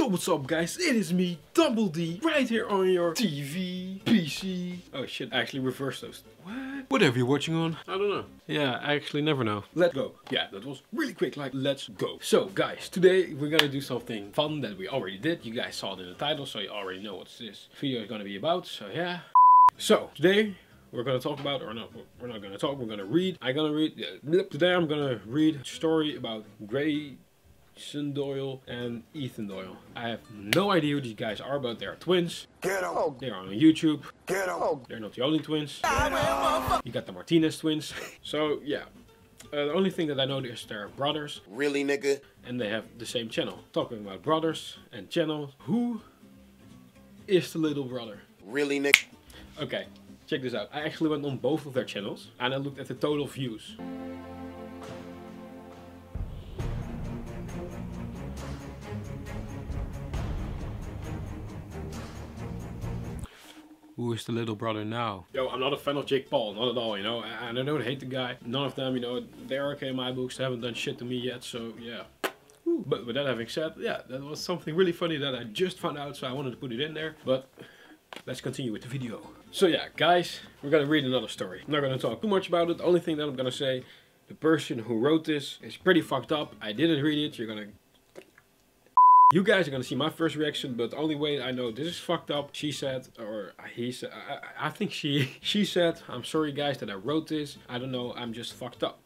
Yo, what's up guys? It is me, Double D, right here on your TV, PC. Oh shit, I actually reversed those. What? Whatever you're watching on, I don't know. Yeah, I actually never know. Let's go. Yeah, that was really quick, like let's go. So guys, today we're gonna do something fun that we already did. You guys saw it in the title, so you already know what this video is gonna be about, so yeah. So, today we're gonna talk about, or no, we're not gonna talk, we're gonna read. I'm gonna read, uh, today I'm gonna read a story about Gray Grayson Doyle and Ethan Doyle. I have no idea who these guys are, but they are twins. Get them. They're on YouTube. Get them. They're not the only twins. You got the Martinez twins. so yeah. Uh, the only thing that I know is they're brothers. Really, nigga? And they have the same channel. Talking about brothers and channels. Who is the little brother? Really, nigga? Okay, check this out. I actually went on both of their channels and I looked at the total views. Who is the little brother now? Yo, I'm not a fan of Jake Paul, not at all, you know. And I don't hate the guy. None of them, you know, they're okay in my books. They haven't done shit to me yet, so yeah. But with that having said, yeah, that was something really funny that I just found out, so I wanted to put it in there. But let's continue with the video. So yeah, guys, we're gonna read another story. I'm not gonna talk too much about it. The only thing that I'm gonna say, the person who wrote this is pretty fucked up. I didn't read it. You're gonna you guys are gonna see my first reaction, but the only way I know this is fucked up, she said, or he said, I, I think she, she said, I'm sorry guys that I wrote this. I don't know, I'm just fucked up.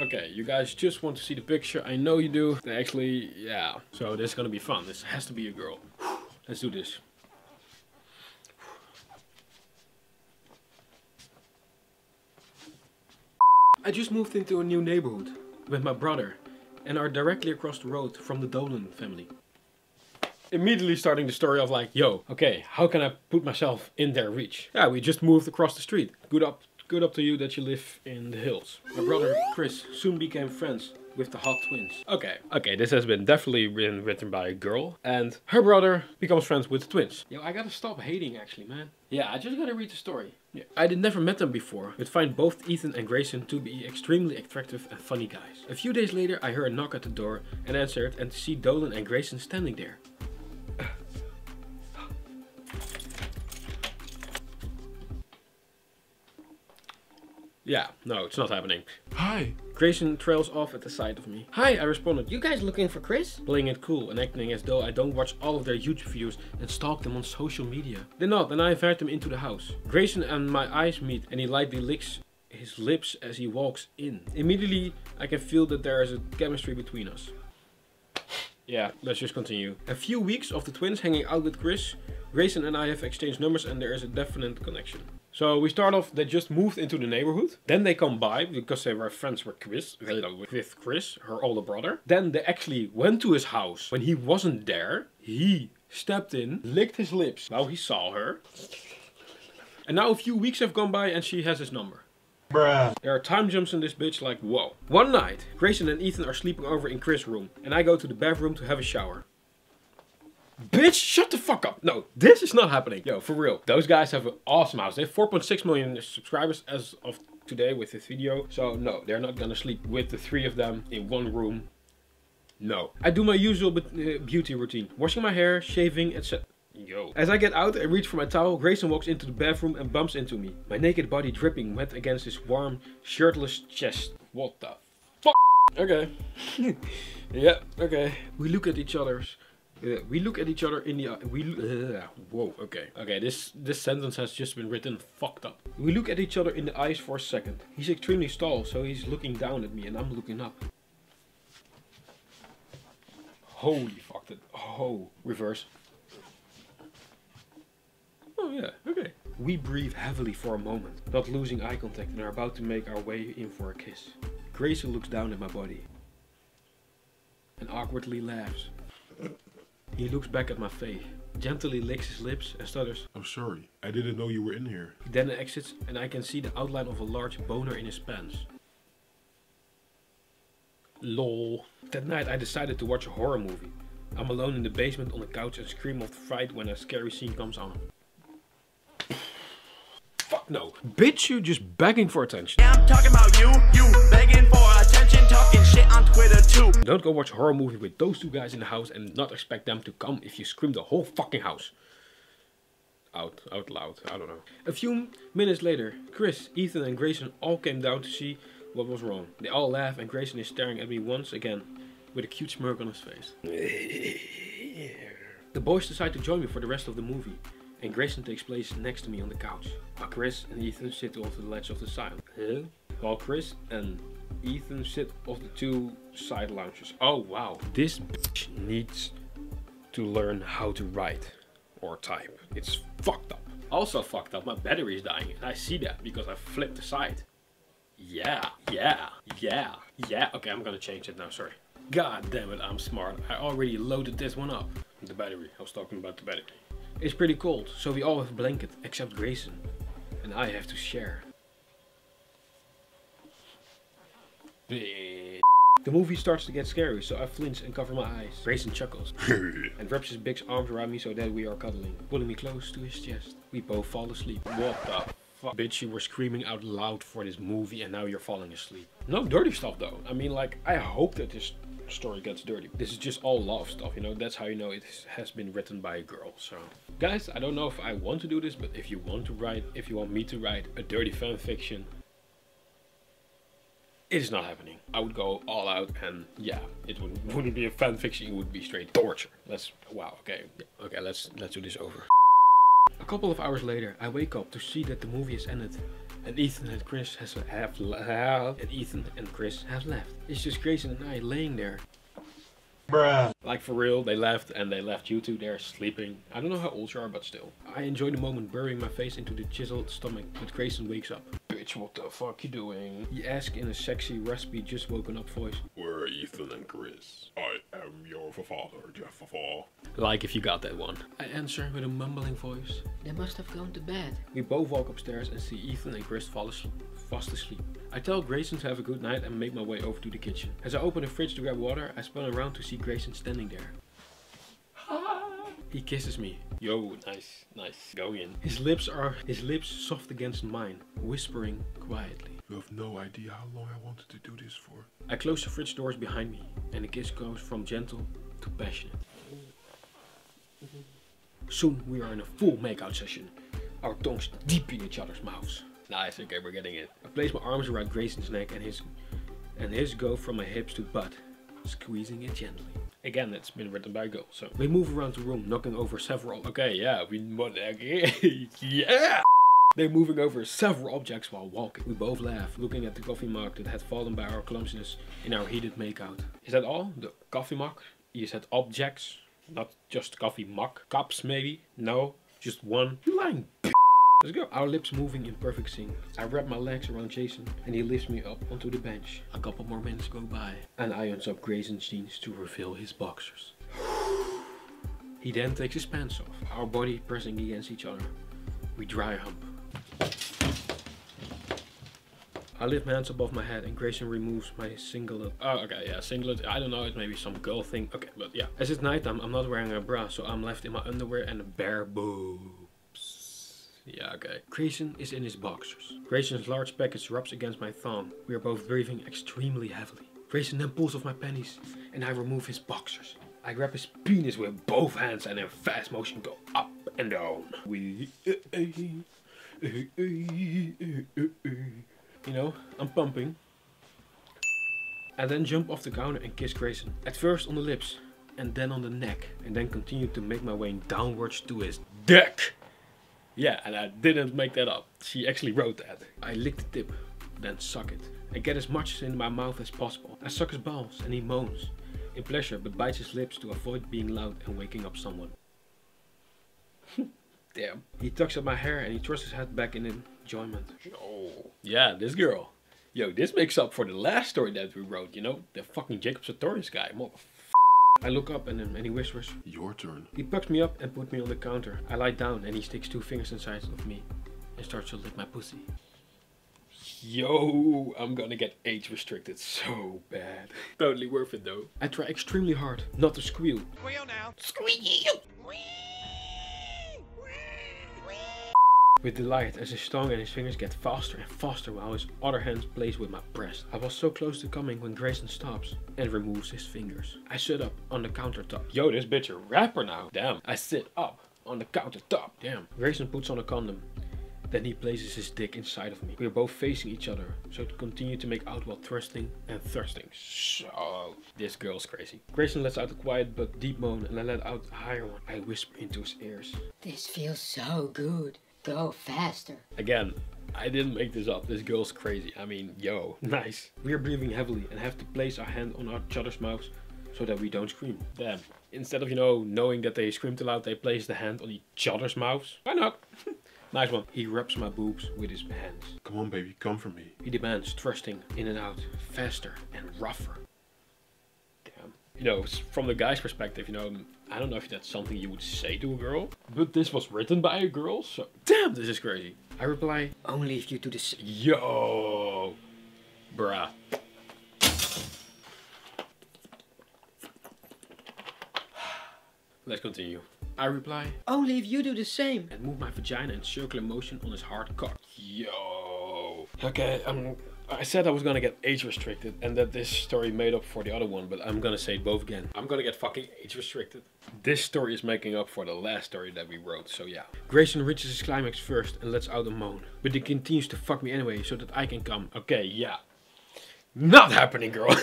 Okay, you guys just want to see the picture. I know you do. Actually, yeah. So this is gonna be fun. This has to be a girl. Let's do this. I just moved into a new neighborhood with my brother and are directly across the road from the Dolan family. Immediately starting the story of like, yo, okay, how can I put myself in their reach? Yeah, we just moved across the street. Good up, good up to you that you live in the hills. My brother Chris soon became friends with the hot twins. Okay, okay, this has been definitely been written by a girl. And her brother becomes friends with the twins. Yo, I gotta stop hating actually, man. Yeah, I just gotta read the story. Yeah. I had never met them before, but find both Ethan and Grayson to be extremely attractive and funny guys. A few days later, I heard a knock at the door and answered and to see Dolan and Grayson standing there. Yeah, no, it's not happening. Hi. Grayson trails off at the sight of me. Hi, I responded. You guys looking for Chris? Playing it cool and acting as though I don't watch all of their YouTube videos and stalk them on social media. They nod and I invite them into the house. Grayson and my eyes meet and he lightly licks his lips as he walks in. Immediately, I can feel that there is a chemistry between us. Yeah, let's just continue. A few weeks of the twins hanging out with Chris, Grayson and I have exchanged numbers and there is a definite connection. So we start off, they just moved into the neighborhood. Then they come by because they were friends with Chris, with Chris, her older brother. Then they actually went to his house. When he wasn't there, he stepped in, licked his lips Now he saw her. And now a few weeks have gone by and she has his number. Bruh. There are time jumps in this bitch like whoa. One night, Grayson and Ethan are sleeping over in Chris' room. And I go to the bathroom to have a shower. Bitch, shut the fuck up. No, this is not happening. Yo, for real. Those guys have an awesome house. They have 4.6 million subscribers as of today with this video. So no, they're not gonna sleep with the three of them in one room. No. I do my usual uh, beauty routine. Washing my hair, shaving, etc. Yo. As I get out and reach for my towel, Grayson walks into the bathroom and bumps into me. My naked body dripping wet against his warm, shirtless chest. What the fuck? Okay. yeah, okay. We look at each other's uh, we look at each other in the eye. We uh, whoa. Okay. Okay. This this sentence has just been written fucked up. We look at each other in the eyes for a second. He's extremely tall, so he's looking down at me, and I'm looking up. Holy fuck! That oh reverse. Oh yeah. Okay. We breathe heavily for a moment, not losing eye contact, and are about to make our way in for a kiss. Grayson looks down at my body and awkwardly laughs. He looks back at my face, gently licks his lips and stutters. I'm sorry, I didn't know you were in here. Then he then exits and I can see the outline of a large boner in his pants. LOL. That night I decided to watch a horror movie. I'm alone in the basement on the couch and scream of fright when a scary scene comes on. Fuck no. Bitch, you just begging for attention. Yeah, I'm talking about you, you begging for attention, talking shit on Twitter too. Don't go watch a horror movie with those two guys in the house and not expect them to come if you scream the whole fucking house. Out, out loud, I don't know. A few minutes later, Chris, Ethan and Grayson all came down to see what was wrong. They all laugh and Grayson is staring at me once again with a cute smirk on his face. the boys decide to join me for the rest of the movie and Grayson takes place next to me on the couch, while Chris and Ethan sit off the ledge of the side. Huh? While Chris and Ethan sit off the two side lounges. Oh wow, this bitch needs to learn how to write or type. It's fucked up. Also fucked up, my battery is dying and I see that because I flipped the side. Yeah, yeah, yeah, yeah. Okay, I'm gonna change it now, sorry. God damn it, I'm smart. I already loaded this one up. The battery, I was talking about the battery. It's pretty cold, so we all have a blanket, except Grayson. And I have to share. The movie starts to get scary, so I flinch and cover my eyes. Grayson chuckles and wraps his big arms around me so that we are cuddling, pulling me close to his chest. We both fall asleep. What the fuck? Bitch, you were screaming out loud for this movie and now you're falling asleep. No dirty stuff though. I mean, like, I hope that this story gets dirty. This is just all love stuff, you know, that's how you know it has been written by a girl, so. Guys, I don't know if I want to do this, but if you want to write, if you want me to write a dirty fan fiction, it is not happening. I would go all out and yeah, it would, wouldn't be a fan fiction, it would be straight torture. Let's, wow, okay, okay, let's, let's do this over. A couple of hours later, I wake up to see that the movie has ended and Ethan and Chris has have and Ethan and Chris have left. It's just Grayson and I laying there. Bruh. Like for real, they left and they left you two there sleeping. I don't know how old you are, but still. I enjoy the moment burying my face into the chiseled stomach, but Grayson wakes up. Bitch, what the fuck you doing? You asks in a sexy, raspy, just woken up voice. Where are Ethan and Chris? I am your father, Jeff Like if you got that one. I answer with a mumbling voice. They must have gone to bed. We both walk upstairs and see Ethan and Chris fall asleep, fast asleep. I tell Grayson to have a good night and make my way over to the kitchen. As I open the fridge to grab water, I spin around to see Grayson standing there. He kisses me. Yo, nice, nice. Go in. His lips are his lips soft against mine, whispering quietly. You have no idea how long I wanted to do this for. I close the fridge doors behind me, and the kiss goes from gentle to passionate. Soon we are in a full makeout session, our tongues deep in each other's mouths. Nice, okay, we're getting it. I place my arms around Grayson's neck and his and his go from my hips to butt, squeezing it gently. Again, it's been written by a girl, so. We move around the room, knocking over several, okay, yeah, we, yeah! They're moving over several objects while walking. We both laugh, looking at the coffee mug that had fallen by our clumsiness in our heated makeout. Is that all? The coffee mug? You said objects, not just coffee mug. Cups, maybe? No, just one. You lying Let's go. Our lips moving in perfect sync. I wrap my legs around Jason and he lifts me up onto the bench. A couple more minutes go by and irons up Grayson's jeans to reveal his boxers. he then takes his pants off, our body pressing against each other. We dry hump. I lift my hands above my head and Grayson removes my singlet. Oh, okay, yeah, singlet. I don't know, it's maybe some girl thing. Okay, but yeah. As it's nighttime, I'm not wearing a bra, so I'm left in my underwear and a bare boob. Yeah, okay. Grayson is in his boxers. Grayson's large package rubs against my thumb. We are both breathing extremely heavily. Grayson then pulls off my panties and I remove his boxers. I grab his penis with both hands and in fast motion go up and down. We... You know, I'm pumping. I then jump off the counter and kiss Grayson. At first on the lips and then on the neck and then continue to make my way downwards to his dick. Yeah, and I didn't make that up. She actually wrote that. I lick the tip, then suck it. and get as much in my mouth as possible. I suck his balls and he moans in pleasure but bites his lips to avoid being loud and waking up someone. Damn. He tucks at my hair and he thrusts his head back in enjoyment. Oh, yeah, this girl. Yo, this makes up for the last story that we wrote, you know? The fucking Jacob Sartorius guy. Motherfucker. I look up and, and he whispers, Your turn. He picks me up and puts me on the counter. I lie down and he sticks two fingers inside of me and starts to lick my pussy. Yo, I'm gonna get age restricted so bad. totally worth it though. I try extremely hard not to squeal. Squeal now. Squeal. With delight as his tongue and his fingers get faster and faster while his other hand plays with my breast. I was so close to coming when Grayson stops and removes his fingers. I sit up on the countertop. Yo, this bitch a rapper now. Damn. I sit up on the countertop. Damn. Grayson puts on a condom. Then he places his dick inside of me. We are both facing each other, so to continue to make out while thrusting and thrusting. So, this girl's crazy. Grayson lets out a quiet but deep moan, and I let out a higher one. I whisper into his ears. This feels so good. Go faster. Again, I didn't make this up. This girl's crazy. I mean, yo, nice. We are breathing heavily and have to place our hand on each other's mouths so that we don't scream. Damn. Instead of, you know, knowing that they screamed too loud, they place the hand on each other's mouths. Why not? nice one. He rubs my boobs with his hands. Come on, baby, come for me. He demands, thrusting in and out, faster and rougher. Damn. You know, from the guy's perspective, you know, I don't know if that's something you would say to a girl, but this was written by a girl, so damn, this is crazy. I reply, Only if you do this. yo, bruh. Let's continue. I reply, Only if you do the same. and move my vagina in circular motion on his hard cock. Yo. Okay, um, I said I was gonna get age restricted and that this story made up for the other one, but I'm gonna say both again. I'm gonna get fucking age restricted. This story is making up for the last story that we wrote, so yeah. Grayson reaches his climax first and lets out a moan, but he continues to fuck me anyway so that I can come. Okay, yeah. Not happening, girl.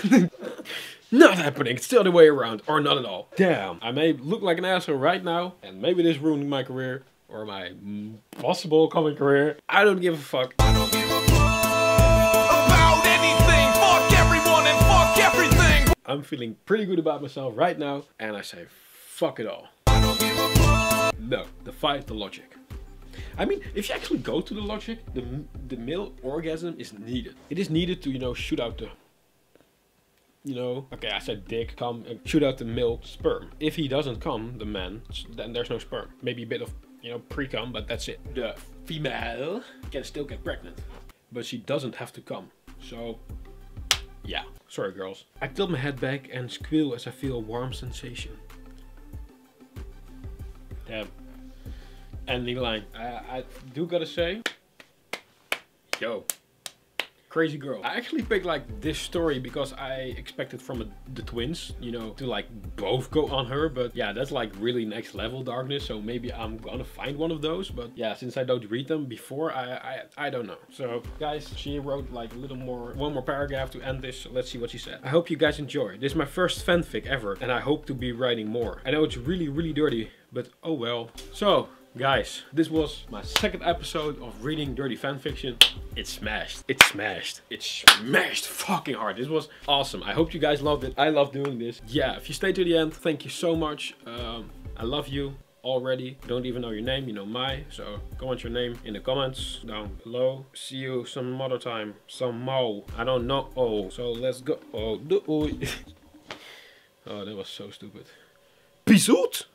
not happening. It's still the other way around, or not at all. Damn. I may look like an asshole right now, and maybe this ruining my career, or my mm, possible coming career. I don't give a fuck. I'm feeling pretty good about myself right now, and I say, fuck it all. No, defy the logic. I mean, if you actually go to the logic, the the male orgasm is needed. It is needed to, you know, shoot out the, you know, okay, I said dick, come, and uh, shoot out the male sperm. If he doesn't come, the man, then there's no sperm. Maybe a bit of, you know, pre-cum, but that's it. The female can still get pregnant, but she doesn't have to come. So, yeah. Sorry, girls. I tilt my head back and squeal as I feel a warm sensation. Damn. Ending line. I, I do gotta say, yo, crazy girl. I actually picked like this story because I expected from the twins, you know, to like both go on her. But yeah, that's like really next level darkness. So maybe I'm gonna find one of those. But yeah, since I don't read them before, I I, I don't know. So guys, she wrote like a little more, one more paragraph to end this. So let's see what she said. I hope you guys enjoy. This is my first fanfic ever, and I hope to be writing more. I know it's really really dirty, but oh well. So Guys, this was my second episode of reading dirty fanfiction. It smashed. It smashed. It smashed fucking hard. This was awesome. I hope you guys loved it. I love doing this. Yeah, if you stay to the end, thank you so much. Um, I love you already. Don't even know your name, you know my. So comment your name in the comments down below. See you some other time. Some more. I don't know. Oh, so let's go. Oh, oh. that was so stupid. Peace out.